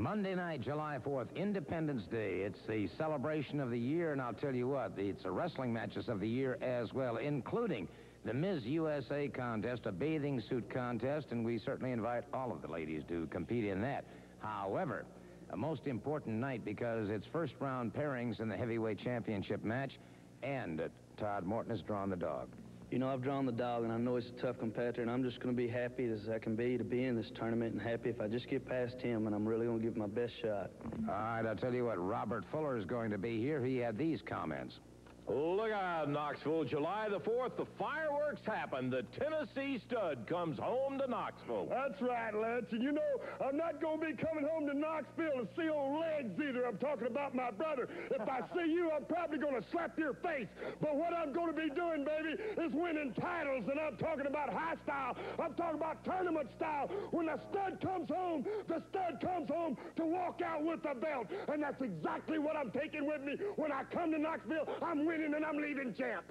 Monday night, July 4th, Independence Day. It's the celebration of the year, and I'll tell you what, it's the wrestling matches of the year as well, including the Ms. USA contest, a bathing suit contest, and we certainly invite all of the ladies to compete in that. However, a most important night because it's first round pairings in the heavyweight championship match, and uh, Todd Morton has drawn the dog. You know, I've drawn the dog, and I know he's a tough competitor, and I'm just going to be happy as I can be to be in this tournament and happy if I just get past him, and I'm really going to give my best shot. All right, I'll tell you what, Robert Fuller is going to be here. He had these comments. Look out, Knoxville. July the 4th, the fireworks happen. The Tennessee stud comes home to Knoxville. That's right, Lance. And you know, I'm not going to be coming home to Knoxville to see old legs either. I'm talking about my brother. If I see you, I'm probably going to slap your face. But what I'm going to be doing, baby, is winning titles. And I'm talking about high style. I'm talking about tournament style. When the stud comes home, the stud comes home to walk out with the belt. And that's exactly what I'm taking with me when I come to Knoxville. I'm winning and I'm leaving champ.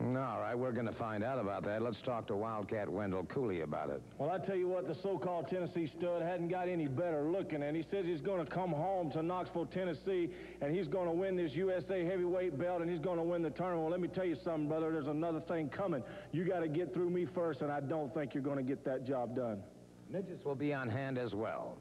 All right, we're going to find out about that. Let's talk to Wildcat Wendell Cooley about it. Well, I tell you what, the so-called Tennessee stud hadn't got any better looking, and he says he's going to come home to Knoxville, Tennessee, and he's going to win this USA heavyweight belt, and he's going to win the tournament. Well, let me tell you something, brother. There's another thing coming. You got to get through me first, and I don't think you're going to get that job done. Midgets will be on hand as well.